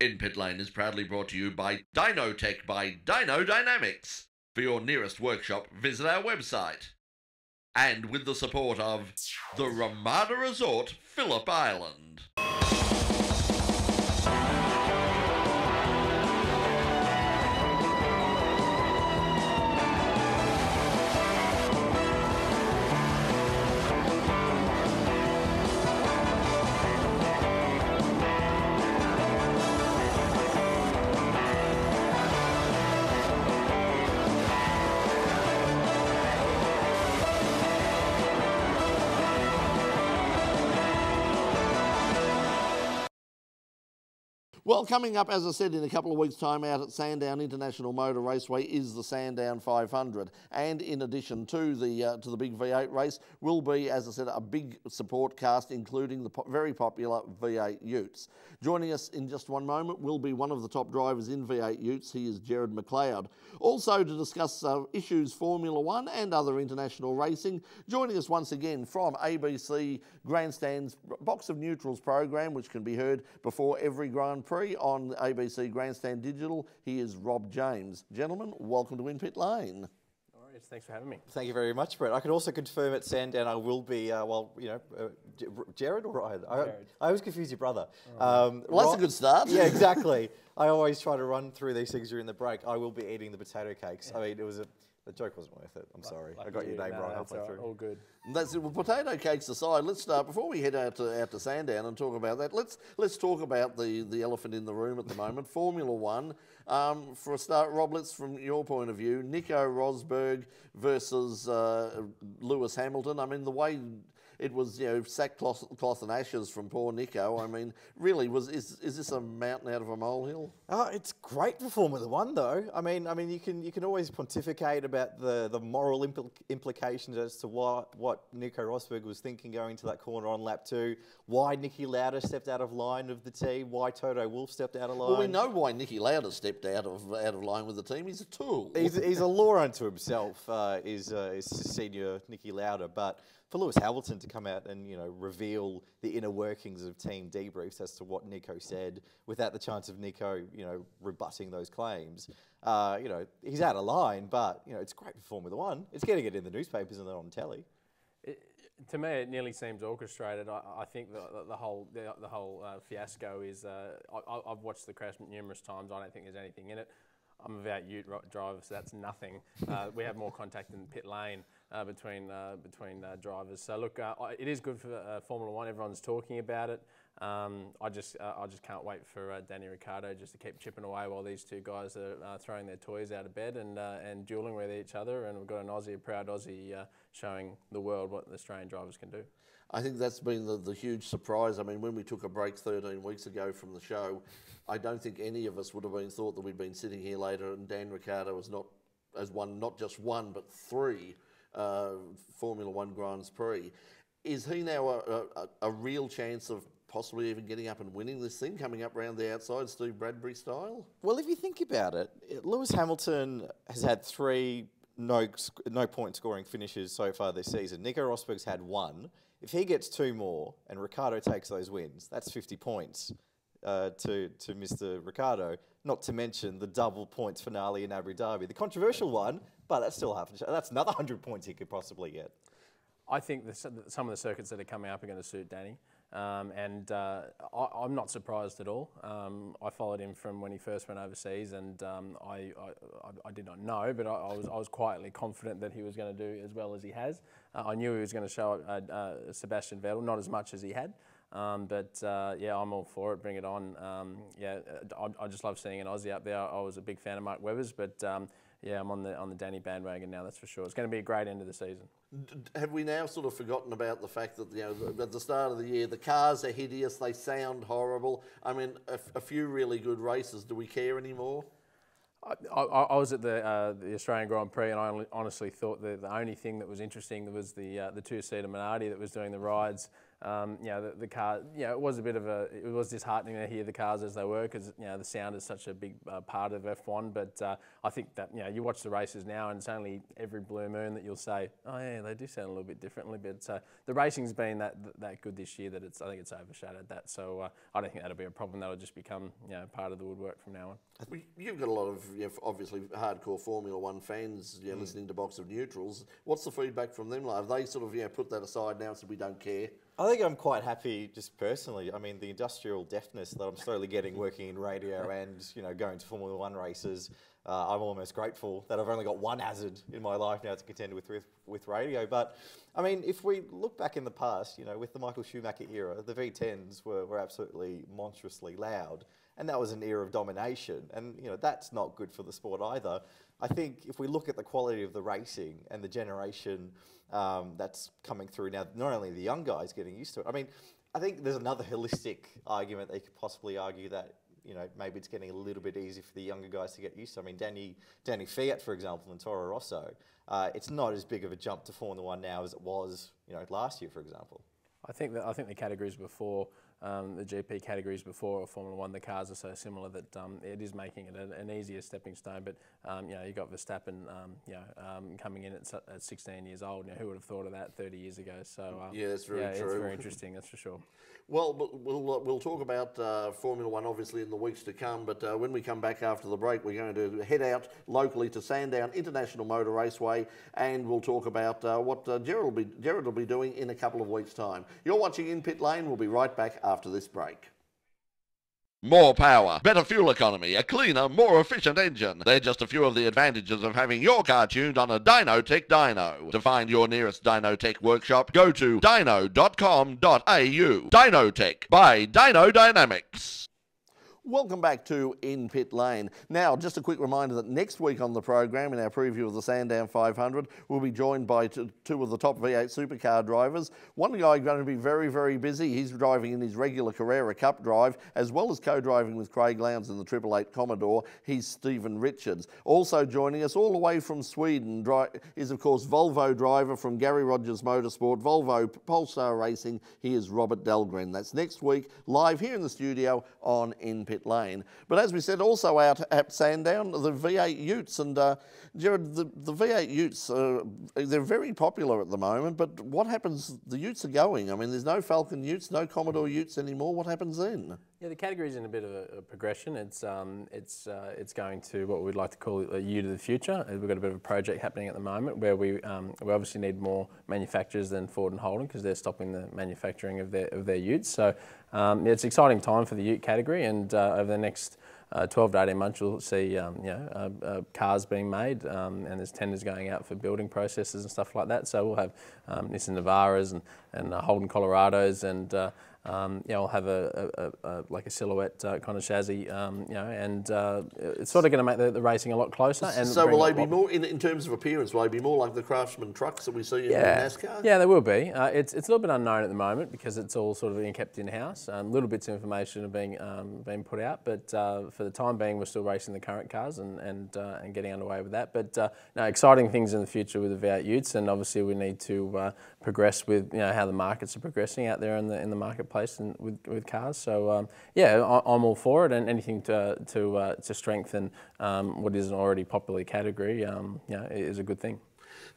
In Pit Lane is proudly brought to you by Dynotech by Dyno Dynamics. For your nearest workshop, visit our website. And with the support of the Ramada Resort, Phillip Island. Well, coming up, as I said, in a couple of weeks' time out at Sandown International Motor Raceway is the Sandown 500, and in addition to the uh, to the big V8 race, will be, as I said, a big support cast, including the po- very popular V8 Utes. Joining us in just one moment will be one of the top drivers in V8 Utes. He is Gerard McLeod. Also to discuss uh, issues Formula One and other international racing. Joining us once again from ABC Grandstand's Box of Neutrals program, which can be heard before every Grand Prix on ABC Grandstand Digital. He is Rob James. Gentlemen, welcome to In Pit Lane. No worries. Thanks for having me. Thank you very much, Brett. I can also confirm at Sandown I will be, uh, well, you know, uh, J- Gerard or Ryan? I, Gerard. I always confuse your brother. Um, Well, that's a good start. Yeah, exactly. I always try to run through these things during the break. I will be eating the potato cakes. I mean, it was a, the joke wasn't worth it. I'm sorry. I got your name no, wrong halfway all right. through. All good. That's it. Well, potato cakes aside, let's start before we head out to out to Sandown and talk about that. Let's let's talk about the the elephant in the room at the moment, Formula One. Um, for a start, Rob, let's from your point of view, Nico Rosberg versus uh, Lewis Hamilton. I mean, the way it was, you know, sackcloth cloth and ashes from poor Nico. I mean, really, was is is this a mountain out of a molehill? Oh, it's great for Formula One, though. I mean, I mean, you can you can always pontificate about the, the moral impl- implications as to what what Nico Rosberg was thinking going to that corner on lap two, why Niki Lauda stepped out of line of the team, why Toto Wolff stepped out of line. Well, we know why Niki Lauda stepped out of out of line with the team. He's a tool. He's, he's a law unto himself, uh, is, uh, is senior Niki Lauda. But for Lewis Hamilton to come out and you know reveal the inner workings of team debriefs as to what Nico said, without the chance of Nico, you know, rebutting those claims, uh, you know, he's out of line. But you know, it's great for Formula One. It's getting it in the newspapers and then on telly. It, to me, it nearly seems orchestrated. I, I think the, the, whole the, the whole uh, fiasco is. Uh, I, I've watched the crash numerous times. I don't think there's anything in it. I'm about Ute ro- driver, so that's nothing. Uh, we have more contact in pit lane uh, between uh, between uh, drivers. So look, uh, it is good for uh, Formula One. Everyone's talking about it. Um, I just I just can't wait for Danny Ricciardo just to keep chipping away while these two guys are throwing their toys out of bed and and dueling with each other. And we've got an Aussie, a proud Aussie, showing the world what the Australian drivers can do. I think that's been the, the huge surprise. I mean, when we took a break 13 weeks ago from the show, I don't think any of us would have been thought that we'd been sitting here later and Dan Ricciardo was not as won not just one but three uh, Formula One Grands Prix. Is he now a, a, a real chance of possibly even getting up and winning this thing, coming up round the outside, Steve Bradbury style? Well, if you think about it- Lewis Hamilton has had three no no point scoring finishes so far this season. Nico Rosberg's had one. If he gets two more and Ricciardo takes those wins, that's 50 points uh, to to Mr. Ricciardo. Not to mention the double points finale in Abu Dhabi, the controversial one, but that's still half. That's another 100 points he could possibly get. I think the, some of the circuits that are coming up are going to suit Danny. Um, and uh, I, I'm not surprised at all. Um, I followed him from when he first went overseas, and um, I, I, I, did not know, but I, I, was, I was quietly confident that he was going to do as well as he has. Uh, I knew he was going to show uh, uh, Sebastian Vettel, not as much as he had. Um, but uh, yeah, I'm all for it. Bring it on. Um, yeah, I, I just love seeing an Aussie up there. I was a big fan of Mark Webber's, but um, yeah, I'm on the on the Danny bandwagon now. That's for sure. It's going to be a great end of the season. Have we now sort of forgotten about the fact that you know at the start of the year the cars are hideous, they sound horrible. I mean, a, few really good races. Do we care anymore? I, I, I was at the uh, the Australian Grand Prix, and I only, honestly thought that the only thing that was interesting was the uh, the two seater Minardi that was doing the rides um, you know, the, the car, you know, it was a bit of a, it was disheartening to hear the cars as they were because, you know, the sound is such a big uh, part of F1. But uh, I think that, you know, you watch the races now and it's only every blue moon that you'll say, oh yeah, they do sound a little bit differently. But uh, the racing's been that that good this year that it's, I think it's overshadowed that. So uh, I don't think that'll be a problem. That'll just become, you know, part of the woodwork from now on. Well, You've got a lot of you know, obviously hardcore Formula One fans you know, listening to Box of Neutrals. What's the feedback from them like? Have they sort of you know, put that aside now and said we don't care? I think I'm quite happy just personally. I mean, the industrial deafness that I'm slowly getting working in radio and, you know, going to Formula One races, uh, I'm almost grateful that I've only got one hazard in my life now to contend with, with with radio. But, I mean, if we look back in the past, you know, with the Michael Schumacher era, the V10s were, were absolutely monstrously loud. And that was an era of domination. And, you know, that's not good for the sport either. I think if we look at the quality of the racing and the generation um, that's coming through now, not only the young guys getting used to it, I mean, I think there's another holistic argument they could possibly argue that you know maybe it's getting a little bit easier for the younger guys to get used to. I mean, Danny Daniil Kvyat, for example, and Toro Rosso, uh, it's not as big of a jump to Formula One now as it was you know last year, for example. I think that I think the categories before um, the GP categories before or Formula One, the cars are so similar that um, it is making it an, an easier stepping stone. But um, you know, you got Verstappen, um, you know, um, coming in at, at 16 years old. You know, who would have thought of that 30 years ago? So um, Yeah, that's very yeah, true. It's very interesting, that's for sure. Well, we'll, uh, we'll talk about uh, Formula One obviously in the weeks to come, but uh, when we come back after the break, we're going to head out locally to Sandown International Motor Raceway and we'll talk about uh, what uh, Gerard, will be, Gerard will be doing in a couple of weeks' time. You're watching In Pit Lane. We'll be right back after this break. More power, better fuel economy, a cleaner, more efficient engine. They're just a few of the advantages of having your car tuned on a Dynotech dyno. To find your nearest Dynotech workshop, go to dyno.com.au. Dynotech by Dyno Dynamics. Welcome back to In Pit Lane. Now, just a quick reminder that next week on the program, in our preview of the Sandown 500, we'll be joined by two of the top V8 supercar drivers. One guy going to be very, very busy. He's driving in his regular Carrera Cup drive, as well as co-driving with Craig Lowndes in the Triple Eight Commodore. He's Steven Richards. Also joining us all the way from Sweden is, of course, Volvo driver from Garry Rogers Motorsport, Volvo Polestar Racing. He is Robert Dahlgren. That's next week, live here in the studio on In Pit Lane. But as we said, also out at Sandown, the V8 Utes. And uh, Gerard, the, the V8 Utes, uh, they're very popular at the moment. But what happens? The Utes are going. I mean, there's no Falcon Utes, no Commodore Utes anymore. What happens then? Yeah, the category's in a bit of a, a progression. It's um, it's uh, it's going to what we'd like to call a year to the future. We've got a bit of a project happening at the moment where we um, we obviously need more manufacturers than Ford and Holden because they're stopping the manufacturing of their of their Utes. So um, it's an exciting time for the Ute category, and uh, over the next uh, 12 to 18 months, you'll see um, you know uh, uh, cars being made, um, and there's tenders going out for building processes and stuff like that. So we'll have um, Nissan Navaras and and uh, Holden Colorados and uh, um, you know, I'll have a, a, a, like a silhouette uh, kind of chassis, um, you know, and uh, it's sort of going to make the, the racing a lot closer. And so will they be more, in, in terms of appearance, will they be more like the Craftsman trucks that we see in Yeah, NASCAR? yeah, they will be. Uh, it's, it's a little bit unknown at the moment because it's all sort of being kept in house. Um, little bits of information are being um, being put out, but uh, for the time being, we're still racing the current cars and and, uh, and getting underway with that. But uh, exciting things in the future with the V8 Utes, and obviously we need to uh, progress with you know how the markets are progressing out there in the in the marketplace and with, with cars. So um, yeah, I, I'm all for it, and anything to to uh, to strengthen um, what is an already popular category, um, is a good thing.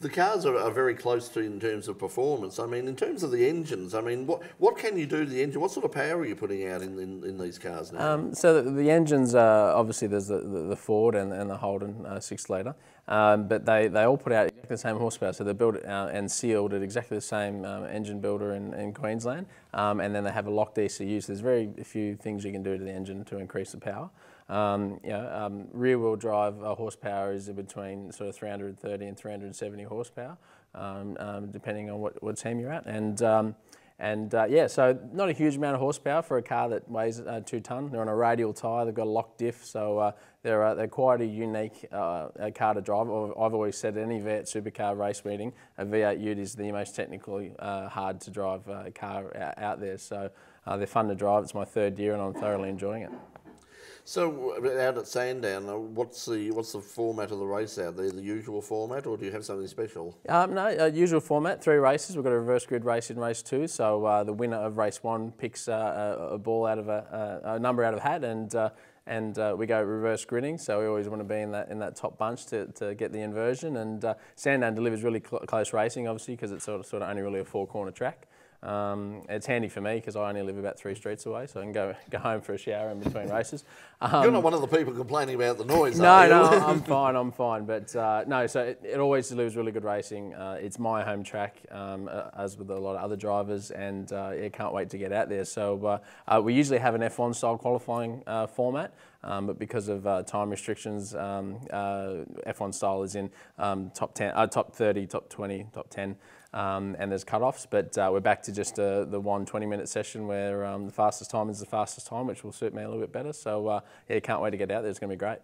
The cars are, are very close to in terms of performance. I mean, in terms of the engines, I mean, what what can you do to the engine? What sort of power are you putting out in, in, in these cars now? Um, so the, the engines, are obviously there's the, the, the Ford and, and the Holden uh, six litre, um, but they, they all put out exactly the same horsepower. So they're built uh, and sealed at exactly the same um, engine builder in, in Queensland, um, and then they have a locked ECU. So there's very few things you can do to the engine to increase the power. Um, you know, um, rear wheel drive uh, horsepower is between sort of 330 and 370 horsepower, um, um, depending on what, what team you're at. And um, and uh, yeah, so not a huge amount of horsepower for a car that weighs uh, two tonne. They're on a radial tyre. They've got a locked diff, so uh, they're uh, they're quite a unique uh, car to drive. I've always said any V8 supercar race meeting, a V8 Ute is the most technically uh, hard to drive car out, there. So they're fun to drive. It's my third year, and I'm thoroughly enjoying it. So out at Sandown, uh, what's the what's the format of the race out there? The usual format, or do you have something special? Um, no, uh, usual format, three races. We've got a reverse grid race in race two. So uh, the winner of race one picks uh, a, a, ball out of a, a, number out of a hat, and uh, and uh, we go reverse gridding. So we always want to be in that in that top bunch to, to get the inversion. And Sandown delivers really cl close racing, obviously, because it's sort of, sort of only really a four corner track. Um, it's handy for me because I only live about three streets away, so I can go go home for a shower in between races. Um, You're not one of the people complaining about the noise, no, no, I'm fine, I'm fine. But uh, no, so it, it, always delivers really good racing. Uh, it's my home track, um, uh, as with a lot of other drivers, and uh, yeah, can't wait to get out there. So uh, uh, we usually have an F1 style qualifying format. Um, but because of uh, time restrictions, um, uh, F1 style is in um, top 10, uh, top 30, top 20, top 10 um, and there's cut-offs. But uh, we're back to just uh, the one 20-minute session where um, the fastest time is the fastest time, which will suit me a little bit better. So uh, yeah, can't wait to get out there. It's going to be great.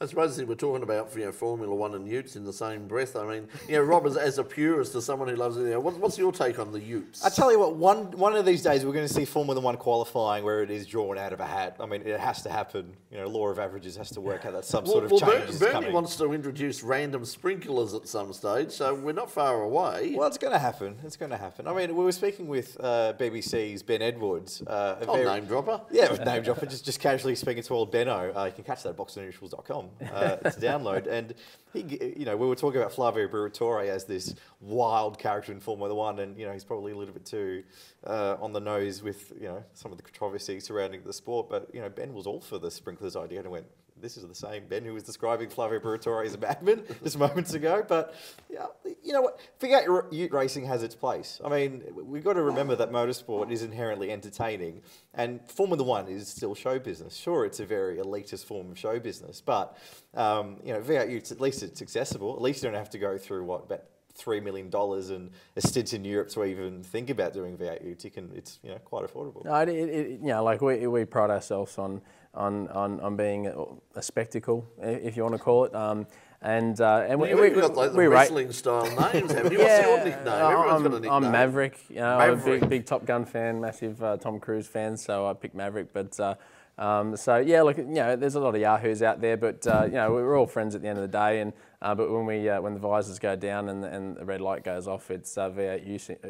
I suppose we're talking about you know Formula One and Utes in the same breath. I mean, you know, Rob, as, as a purist, as someone who loves it, you know, what, what's your take on the Utes? I tell you what, one one of these days we're going to see Formula One qualifying where it is drawn out of a hat. I mean, it has to happen. You know, law of averages has to work out that some well, sort of well, change is Bernie coming. wants to introduce random sprinklers at some stage, so we're not far away. Well, it's going to happen. It's going to happen. I mean, we were speaking with uh, BBC's Ben Edwards. Uh, oh, very, name dropper. Yeah, name dropper. Just just casually speaking to old Benno. Uh, you can catch that at boxofneutrals.com. Uh, download. And he, you know, we were talking about Flavio Briatore as this wild character in Formula One, and you know, he's probably a little bit too uh, on the nose with you know some of the controversy surrounding the sport. But you know, Ben was all for the sprinklers idea and went, this is the same Ben who was describing Flavio Briatore as a madman just moments ago. But yeah, you know what? Out Ute racing has its place. I mean, we've got to remember that motorsport is inherently entertaining, and Formula One is still show business. Sure, it's a very elitist form of show business, but um, you know, V8 Utes at least it's accessible. At least you don't have to go through what about three million dollars and a stint in Europe to even think about doing V8 Utes. You can, it's you know quite affordable. No, it, it, you know, like we, we pride ourselves on on, on, on being a, a, spectacle, if you want to call it. Um, and uh, and well, we, we, got like the wrestling style names, have you? What's your nickname? Everyone's I'm, got a nickname. I'm Maverick. You know, Maverick. I'm a big, big Top Gun fan, massive uh, Tom Cruise fan, so I picked Maverick. But uh, um, so yeah, look, you know, there's a lot of yahoos out there, but uh, you know, we're all friends at the end of the day. And uh, but when we uh, when the visors go down and, and the red light goes off, it's V8 Ute,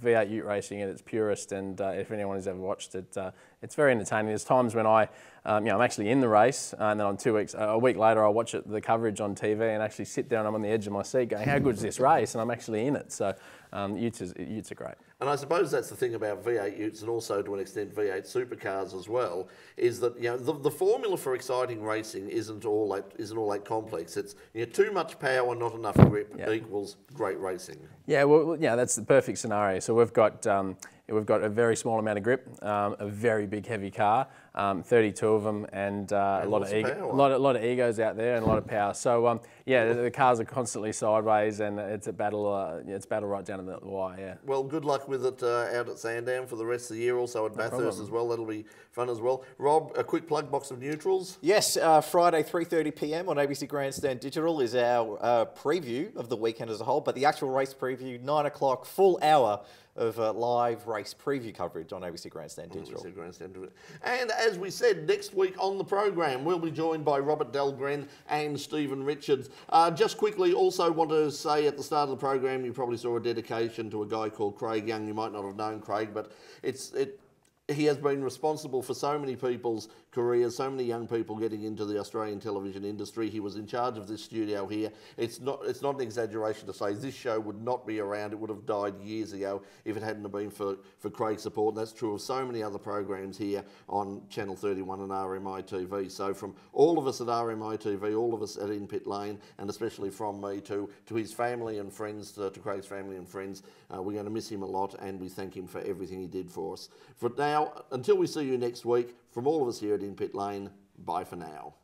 V8 Ute racing at its purest. And if anyone has ever watched it, it's very entertaining. There's times when I um, you know, I'm actually in the race, uh, and then on two weeks, uh, a week later, I'll watch it, the coverage on TV and actually sit and I'm on the edge of my seat going, how good is this race? And I'm actually in it. So um, Utes, Utes are great. And I suppose that's the thing about V8 Utes and also to an extent V8 supercars as well, is that you know the, the formula for exciting racing isn't all that isn't all that complex. It's you know, too much power, not enough grip equals great racing. Yeah, well, yeah, that's the perfect scenario. So we've got um, we've got a very small amount of grip, um, a very big heavy car, um, 32 of them, and, uh, a lot of, ego, a lot, of, lot of egos out there and a lot of power. So um, yeah, the, the, cars are constantly sideways, and it's a battle. Uh, it's battle right down in the wire. Yeah. Well, good luck with it uh, out at Sandown for the rest of the year. Also at no Bathurst problem. as well. That'll be fun as well. Rob, a quick plug box of neutrals. Yes, uh, Friday 3:30 p.m. on ABC Grandstand Digital is our uh, preview of the weekend as a whole, but the actual race preview nine o'clock, full hour of uh, live race preview coverage on ABC Grandstand Digital. ABC Grandstand Digital. And as we said, next week on the program, we'll be joined by Robert Dahlgren and Steven Richards. Uh, just quickly, also want to say at the start of the program, you probably saw a dedication to a guy called Craig Young. You might not have known Craig, but it's it he has been responsible for so many people's careers, so many young people getting into the Australian television industry. He was in charge of this studio here. It's not it's not an exaggeration to say this show would not be around. It would have died years ago if it hadn't been for, for Craig's support. And that's true of so many other programs here on Channel 31 and RMITV. So from all of us at RMITV, all of us at In Pit Lane, and especially from me to, to his family and friends, to, to Craig's family and friends, uh, we're going to miss him a lot and we thank him for everything he did for us. For now, until we see you next week, from all of us here at In Pit Lane, bye for now.